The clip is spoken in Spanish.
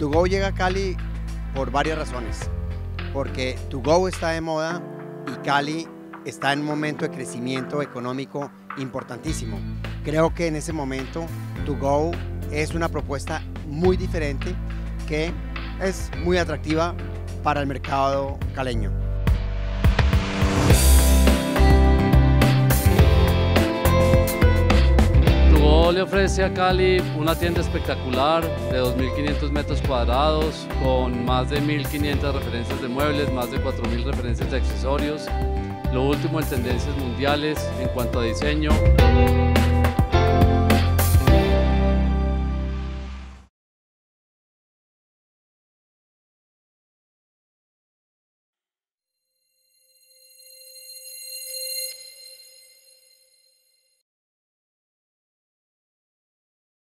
To Go llega a Cali por varias razones. Porque To Go está de moda y Cali está en un momento de crecimiento económico importantísimo. Creo que en ese momento To Go es una propuesta muy diferente que es muy atractiva para el mercado caleño. Ofrece a Cali una tienda espectacular de 2.500 metros cuadrados con más de 1.500 referencias de muebles, más de 4.000 referencias de accesorios, lo último en tendencias mundiales en cuanto a diseño.